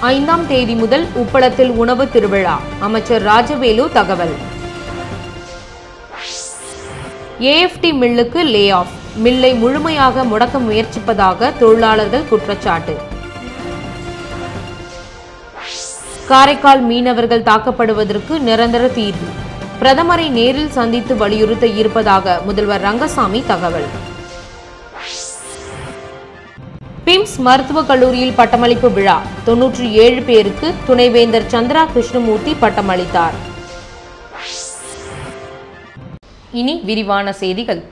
ஐந்தாம் தேதி முதல் உப்பளத்தில் உணவு திருவிழா. அமைச்சர் ராஜவேலு தகவல். ஏஎஃப்டி மில்லுக்கு லே ஆஃப் மில்லை முழுமையாக முடக்க முயற்சிப்பதாக தொழிலாளர்கள் குற்றச்சாட்டு. காரைக்கால் மீனவர்கள் தாக்கப்படுவதற்கு நிரந்தர தீர்வு. பிரதமரை நேரில் சந்தித்து வலியுறுத்த இருப்பதாக முதல்வர் ரங்கசாமி தகவல். பிம்ஸ் மருத்துவக் கல்லூரியில் பட்டமளிப்பு விழா. தொன்னூற்றி ஏழு பேருக்கு துணைவேந்தர் சந்திரா கிருஷ்ணமூர்த்தி பட்டமளித்தார். இனி விரிவான செய்திகள்.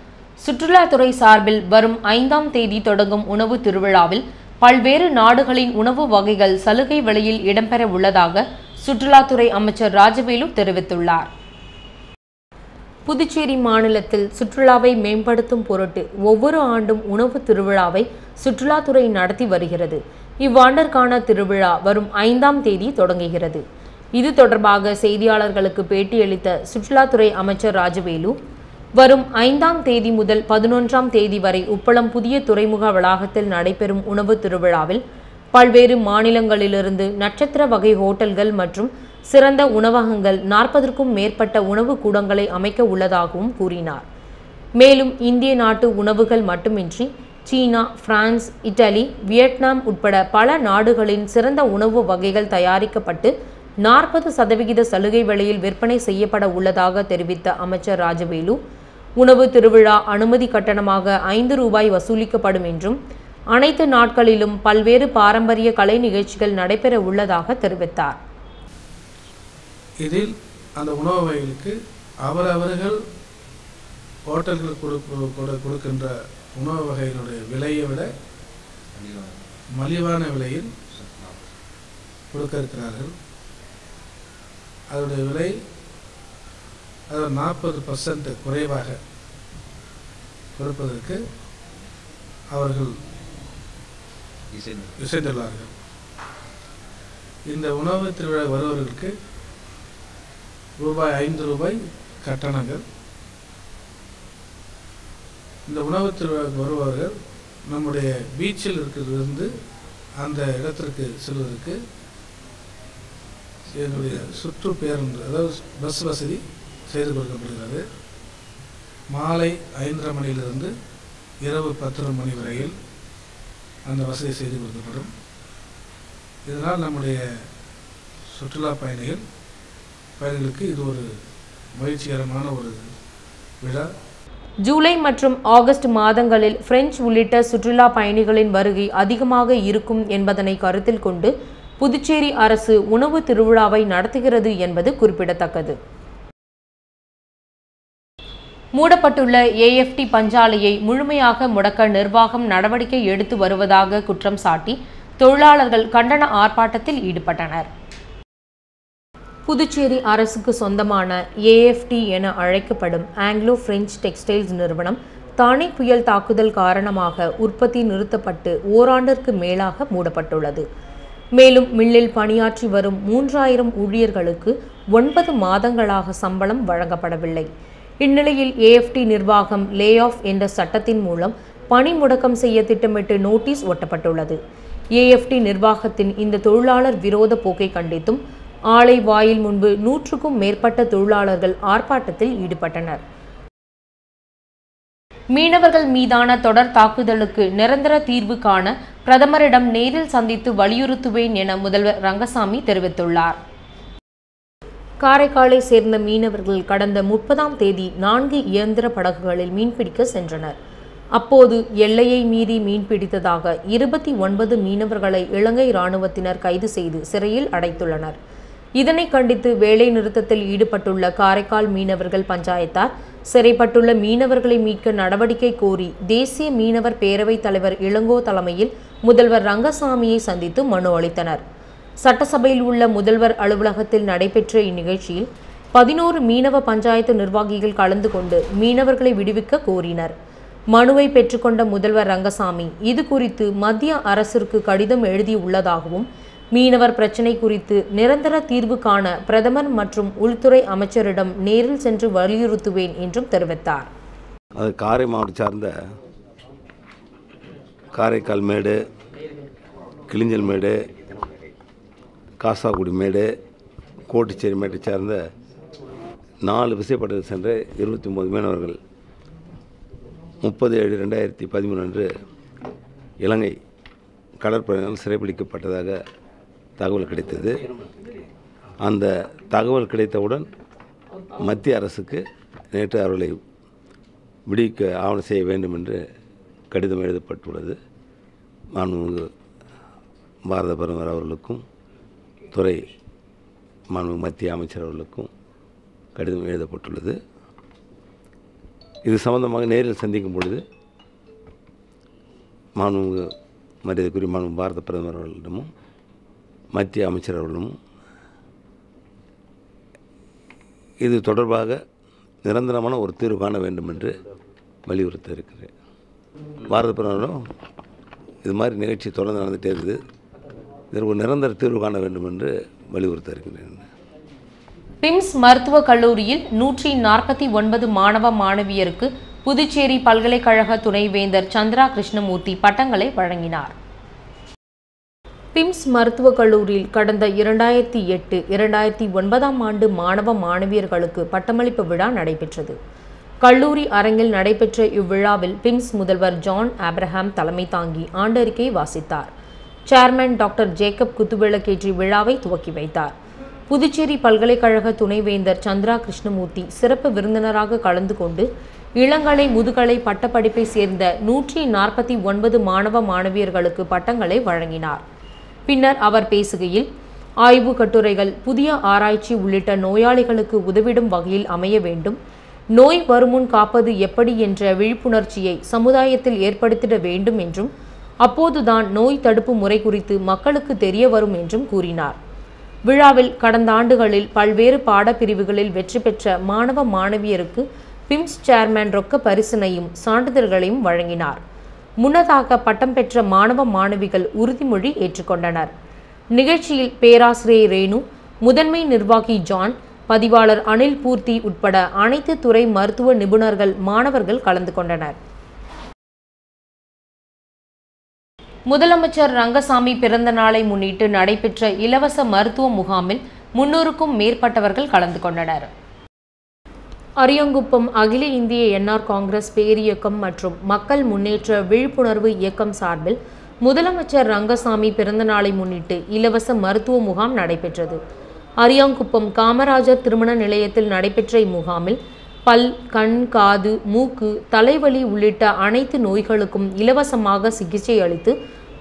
சுற்றுலாத்துறை சார்பில் வரும் ஐந்தாம் தேதி தொடங்கும் உணவு திருவிழாவில் பல்வேறு நாடுகளின் உணவு வகைகள் சலுகை விலையில் இடம்பெற உள்ளதாக சுற்றுலாத்துறை அமைச்சர் ராஜவேலு தெரிவித்துள்ளார். புதுச்சேரி மாநிலத்தில் சுற்றுலாவை மேம்படுத்தும் பொருட்டு ஒவ்வொரு ஆண்டும் உணவு திருவிழாவை சுற்றுலாத்துறை நடத்தி வருகிறது. இவ்வாண்டிற்கான திருவிழா வரும் ஐந்தாம் தேதி தொடங்குகிறது. இது தொடர்பாக செய்தியாளர்களுக்கு பேட்டியளித்த சுற்றுலாத்துறை அமைச்சர் ராஜவேலு வரும் ஐந்தாம் தேதி முதல் பதினொன்றாம் தேதி வரை உப்பளம் புதிய துறைமுக வளாகத்தில் நடைபெறும் உணவு திருவிழாவில் பல்வேறு மாநிலங்களிலிருந்து நட்சத்திர வகை ஹோட்டல்கள் மற்றும் சிறந்த உணவகங்கள் நாற்பதற்கும் மேற்பட்ட உணவு கூடங்களை அமைக்க உள்ளதாகவும் கூறினார். மேலும் இந்திய நாட்டு உணவுகள் மட்டுமின்றி சீனா பிரான்ஸ் இட்டலி வியட்நாம் உட்பட பல நாடுகளின் சிறந்த உணவு வகைகள் தயாரிக்கப்பட்டு நாற்பது சதவிகித சலுகை விலையில் விற்பனை செய்யப்பட உள்ளதாக தெரிவித்த அமைச்சர் ராஜவேலு உணவு திருவிழா அனுமதி கட்டணமாக ஐந்து ரூபாய் வசூலிக்கப்படும் என்றும் அனைத்து நாட்களிலும் பல்வேறு பாரம்பரிய கலை நிகழ்ச்சிகள் நடைபெற உள்ளதாக தெரிவித்தார். இதில் அந்த உணவு வகைகளுக்கு அவரவர்கள் ஹோட்டல்கள் கொடு- கொடுக்கின்ற உணவு வகைகளுடைய விலையை விட மலிவான விலையில் கொடுக்க இருக்கிறார்கள். அதனுடைய விலை அது நாற்பது பர்சன்ட் குறைவாக கொடுப்பதற்கு அவர்கள் இசைந்துள்ளார்கள். இந்த உணவு திருவிழா வருபவர்களுக்கு ரூபாய் ஐந்து ரூபாய் கட்டணங்கள். இந்த உணவு திருவிழாவுக்கு வருபவர்கள் நம்முடைய பீச்சில் இருக்கிறதிலிருந்து அந்த இடத்திற்கு செல்வதற்கு எங்களுடைய சுற்று பேருந்து அதாவது பஸ் வசதி செய்து கொடுக்கப்படுகிறது. மாலை ஐந்தரை மணியிலிருந்து இரவு பத்தரை மணி வரையில் அந்த வசதி செய்து கொடுக்கப்படும். இதனால் நம்முடைய சுற்றுலா பயணிகள் பயணிகளுக்கு இது ஒரு மகிழ்ச்சிகரமான ஒரு விழா. ஜூலை மற்றும் ஆகஸ்ட் மாதங்களில் பிரெஞ்சு உள்ளிட்ட சுற்றுலா பயணிகளின் வருகை அதிகமாக இருக்கும் என்பதனை கருத்தில் கொண்டு புதுச்சேரி அரசு உணவு திருவிழாவை நடத்துகிறது என்பது குறிப்பிடத்தக்கது. மூடப்பட்டுள்ள ஏஎஃப்டி பஞ்சாலையை முழுமையாக முடக்க நிர்வாகம் நடவடிக்கை எடுத்து வருவதாக குற்றம் சாட்டி தொழிலாளர்கள் கண்டன ஆர்ப்பாட்டத்தில் ஈடுபட்டனர். புதுச்சேரி அரசுக்கு சொந்தமான ஏஎஃப்டி என அழைக்கப்படும் ஆங்கிலோ பிரெஞ்சு டெக்ஸ்டைல்ஸ் நிறுவனம் தானே புயல் தாக்குதல் காரணமாக உற்பத்தி நிறுத்தப்பட்டு ஓராண்டிற்கு மேலாக மூடப்பட்டுள்ளது. மேலும் மில்லில் பணியாற்றி வரும் மூன்றாயிரம் ஊழியர்களுக்கு ஒன்பது மாதங்களாக சம்பளம் வழங்கப்படவில்லை. இந்நிலையில் ஏஎஃப்டி நிர்வாகம் லே ஆஃப் என்ற சட்டத்தின் மூலம் பணி முடக்கம் செய்ய திட்டமிட்டு நோட்டீஸ் ஒட்டப்பட்டுள்ளது. ஏஎஃப்டி நிர்வாகத்தின் இந்த தொழிலாளர் விரோத போக்கை கண்டித்தும் ஆலை வாயில் முன்பு நூற்றுக்கும் மேற்பட்ட தொழிலாளர்கள் ஆர்ப்பாட்டத்தில் ஈடுபட்டனர். மீனவர்கள் மீதான தொடர் தாக்குதலுக்கு நிரந்தர தீர்வு காண பிரதமரிடம் நேரில் சந்தித்து வலியுறுத்துவேன் என முதல்வர் ரங்கசாமி தெரிவித்துள்ளார். காரைக்காலை சேர்ந்த மீனவர்கள் கடந்த முப்பதாம் தேதி நான்கு இயந்திர படகுகளில் மீன்பிடிக்க சென்றனர். அப்போது எல்லையை மீறி மீன்பிடித்ததாக இருபத்தி ஒன்பது மீனவர்களை இலங்கை இராணுவத்தினர் கைது செய்து சிறையில் அடைத்துள்ளனர். இதனை கண்டித்து வேலை நிறுத்தத்தில் ஈடுபட்டுள்ள காரைக்கால் மீனவர்கள் பஞ்சாயத்தார் சிறைப்பட்டுள்ள மீனவர்களை மீட்க நடவடிக்கை கோரி தேசிய மீனவர் பேரவைத் தலைவர் இளங்கோ தலைமையில் முதல்வர் ரங்கசாமியை சந்தித்து மனு அளித்தனர். சட்டசபையில் உள்ள முதல்வர் அலுவலகத்தில் நடைபெற்ற இந்நிகழ்ச்சியில் பதினோரு மீனவ பஞ்சாயத்து நிர்வாகிகள் கலந்து கொண்டு மீனவர்களை விடுவிக்க கோரினர். மனுவை பெற்றுக்கொண்ட முதல்வர் ரங்கசாமி இது குறித்து மத்திய அரசிற்கு கடிதம் எழுதியுள்ளதாகவும் மீனவர் பிரச்சினை குறித்து நிரந்தர தீர்வு காண பிரதமர் மற்றும் உள்துறை அமைச்சரிடம் நேரில் சென்று வலியுறுத்துவேன் என்றும் தெரிவித்தார். அது காரை மாவட்டம் சார்ந்த காரைக்கால் மேடு கிளிஞ்சல் மேடு காசாக்குடி மேடு கோட்டுச்சேரி மேட்டை சார்ந்த நாலு விசைப்படகு சென்ற இருபத்தி ஒம்பது மீனவர்கள் முப்பது ஏழு ரெண்டாயிரத்தி பதிமூணு அன்று இலங்கை கடற்படையினால் சிறைப்பிடிக்கப்பட்டதாக தகவல் கிடைத்தது. அந்த தகவல் கிடைத்தவுடன் மத்திய அரசுக்கு நேற்று அவர்களை விடுவிக்க ஆவணம் செய்ய வேண்டும் என்று கடிதம் எழுதப்பட்டுள்ளது. மாண்புமிகு பாரத பிரதமர் அவர்களுக்கும் துறை மாண்பு மத்திய அமைச்சர் அவர்களுக்கும் கடிதம் எழுதப்பட்டுள்ளது. இது சம்பந்தமாக நேரில் சந்திக்கும் பொழுது மாண்புமிகு மரியாதைக்குரிய மாண்பு பாரத பிரதமர் அவர்களிடமும் மத்திய அமைச்சர் அவர்களும் இது தொடர்பாக நிரந்தரமான ஒரு தீர்வு காண வேண்டும் என்று வலியுறுத்த இருக்கிறேன் பாரத பிரதமரும் இது மாதிரி நிகழ்ச்சி தொடர்ந்து நடந்துகிட்டே இருக்குது. இதற்கு ஒரு நிரந்தர தீர்வு காண வேண்டும் என்று வலியுறுத்த இருக்கிறேன் பிம்ஸ் மருத்துவக் கல்லூரியில் நூற்றி நாற்பத்தி ஒன்பது மாணவ மாணவியருக்கு புதுச்சேரி பல்கலைக்கழக துணைவேந்தர் சந்திரா கிருஷ்ணமூர்த்தி பட்டங்களை வழங்கினார். பிம்ஸ் மருத்துவக் கல்லூரியில் கடந்த இரண்டாயிரத்தி எட்டு இரண்டாயிரத்தி ஒன்பதாம் ஆண்டு மாணவ மாணவியர்களுக்கு பட்டமளிப்பு விழா நடைபெற்றது. கல்லூரி அரங்கில் நடைபெற்ற இவ்விழாவில் பிம்ஸ் முதல்வர் ஜான் ஆப்ரஹாம் தலைமை தாங்கி ஆண்டறிக்கை வாசித்தார். சேர்மன் டாக்டர் ஜேக்கப் குத்துவிளக்கேற்றி விழாவை துவக்கி வைத்தார். புதுச்சேரி பல்கலைக்கழக துணைவேந்தர் சந்திரா கிருஷ்ணமூர்த்தி சிறப்பு விருந்தினராக கலந்து கொண்டு இளங்கலை முதுகலை பட்டப்படிப்பை சேர்ந்த நூற்றி நாற்பத்தி ஒன்பது மாணவ மாணவியர்களுக்கு பட்டங்களை வழங்கினார். பின்னர் அவர் பேசுகையில் ஆய்வு கட்டுரைகள் புதிய ஆராய்ச்சி உள்ளிட்ட நோயாளிகளுக்கு உதவிடும் வகையில் அமைய வேண்டும். நோய் வருமுன் காப்பது எப்படி என்ற விழிப்புணர்ச்சியை சமுதாயத்தில் ஏற்படுத்திட வேண்டும் என்றும் அப்போதுதான் நோய் தடுப்பு முறை குறித்து மக்களுக்கு தெரிய வரும் என்றும் கூறினார். விழாவில் கடந்த ஆண்டுகளில் பல்வேறு பாடப்பிரிவுகளில் வெற்றி பெற்ற மாணவ மாணவியருக்கு பிம்ஸ் சேர்மேன் ரொக்க பரிசினையும் சான்றிதழ்களையும் வழங்கினார். முன்னதாக பட்டம் பெற்ற மாணவ மாணவிகள் உறுதிமொழி ஏற்றுக்கொண்டனர். நிகழ்ச்சியில் பேராசிரியர் ரேணு முதன்மை நிர்வாகி ஜான் பதிவாளர் அனில் பூர்த்தி உட்பட அனைத்து துறை மருத்துவ நிபுணர்கள் மாணவர்கள் கலந்து கொண்டனர். முதலமைச்சர் ரங்கசாமி பிறந்த நாளை முன்னிட்டு நடைபெற்ற இலவச மருத்துவ முகாமில் முன்னூறுக்கும் மேற்பட்டவர்கள் கலந்து கொண்டனர். அரியங்குப்பம் அகில இந்திய என்ஆர் காங்கிரஸ் பேரியக்கம் மற்றும் மக்கள் முன்னேற்ற விழிப்புணர்வு இயக்கம் சார்பில் முதலமைச்சர் ரங்கசாமி பிறந்த நாளை முன்னிட்டு இலவச மருத்துவ முகாம் நடைபெற்றது. அரியாங்குப்பம் காமராஜர் திருமண நிலையத்தில் நடைபெற்ற இம்முகாமில் பல் கண் காது மூக்கு தலைவலி உள்ளிட்ட அனைத்து நோய்களுக்கும் இலவசமாக சிகிச்சை அளித்து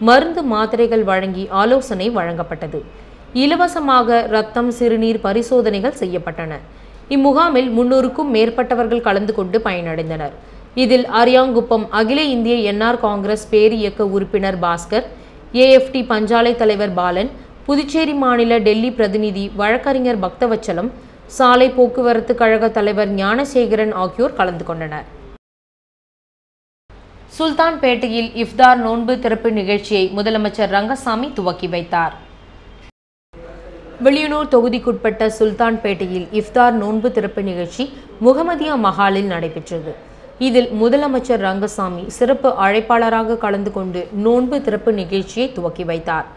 மருந்து மாத்திரைகள் வழங்கி ஆலோசனை வழங்கப்பட்டது. இலவசமாக இரத்தம் சிறுநீர் பரிசோதனைகள் செய்யப்பட்டன. இம்முகாமில் முன்னூறுக்கும் மேற்பட்டவர்கள் கலந்து கொண்டு பயனடைந்தனர். இதில் அரியாங்குப்பம் அகில இந்திய என்ஆர் காங்கிரஸ் பேரியக்க உறுப்பினர் பாஸ்கர் ஏஎஃப்டி பஞ்சாலை தலைவர் பாலன் புதுச்சேரி மாநில டெல்லி பிரதிநிதி வழக்கறிஞர் பக்தவச்சலம் சாலை போக்குவரத்து கழக தலைவர் ஞானசேகரன் ஆகியோர் கலந்து கொண்டனர். சுல்தான்பேட்டையில் இஃப்தார் நோன்பு திறப்பு நிகழ்ச்சியை முதலமைச்சர் ரங்கசாமி துவக்கி வைத்தார். வெளியனூர் தொகுதிக்குட்பட்ட சுல்தான்பேட்டையில் இஃப்தார் நோன்பு திறப்பு நிகழ்ச்சி முகமதியா மஹாலில் நடைபெற்றது. இதில் முதலமைச்சர் ரங்கசாமி சிறப்பு அழைப்பாளராக கலந்து கொண்டு நோன்பு திறப்பு நிகழ்ச்சியை துவக்கி வைத்தார்.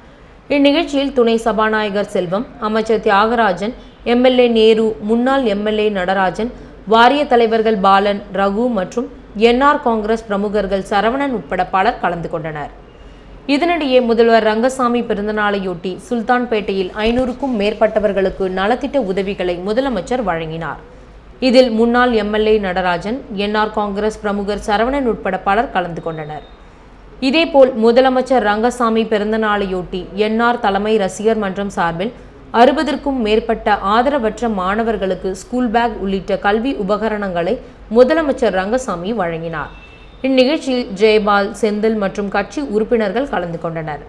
இந்நிகழ்ச்சியில் துணை சபாநாயகர் செல்வம் அமைச்சர் தியாகராஜன் எம்எல்ஏ நேரு முன்னாள் எம்எல்ஏ நடராஜன் வாரிய தலைவர்கள் பாலன் ரகு மற்றும் என்ஆர் காங்கிரஸ் பிரமுகர்கள் சரவணன் உட்பட பலர் கலந்து கொண்டனர். இதனிடையே முதல்வர் ரங்கசாமி பிறந்தநாளையொட்டி சுல்தான்பேட்டையில் ஐநூறுக்கும் மேற்பட்டவர்களுக்கு நலத்திட்ட உதவிகளை முதலமைச்சர் வழங்கினார். இதில் முன்னாள் எம்எல்ஏ நடராஜன் என்ஆர் காங்கிரஸ் பிரமுகர் சரவணன் உட்பட பலர் கலந்து கொண்டனர். இதேபோல் முதலமைச்சர் ரங்கசாமி பிறந்தநாளையொட்டி என்ஆர் தலைமை ரசிகர் மன்றம் சார்பில் அறுபதற்கும் மேற்பட்ட ஆதரவற்ற மாணவர்களுக்கு ஸ்கூல் பேக் உள்ளிட்ட கல்வி உபகரணங்களை முதலமைச்சர் ரங்கசாமி வழங்கினார். இந்நிகழ்ச்சியில் ஜெயபால் செந்தில் மற்றும் கட்சி உறுப்பினர்கள் கலந்து கொண்டனர்.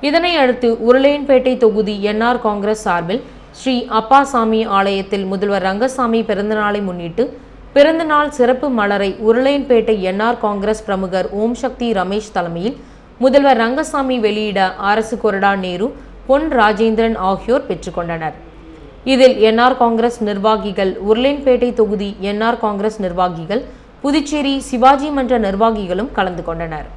இதனை அடுத்து உருளையன்பேட்டை தொகுதி என்ஆர் காங்கிரஸ் சார்பில் ஸ்ரீ அப்பாசாமி ஆலயத்தில் முதல்வர் ரங்கசாமி பிறந்தநாளை முன்னிட்டு பிறந்தநாள் சிறப்பு மலரை உருளையன்பேட்டை என்ஆர் காங்கிரஸ் பிரமுகர் ஓம் சக்தி ரமேஷ் தலைமையில் முதல்வர் ரங்கசாமி வெளியிட அரசு கொறடா நேரு பொன் ராஜேந்திரன் ஆகியோர் பெற்றுக்கொண்டனர் இதில் என்ஆர் காங்கிரஸ் நிர்வாகிகள் உருளையன்பேட்டை தொகுதி என்ஆர் காங்கிரஸ் நிர்வாகிகள் புதுச்சேரி சிவாஜி மன்ற நிர்வாகிகளும் கலந்து கொண்டனர்.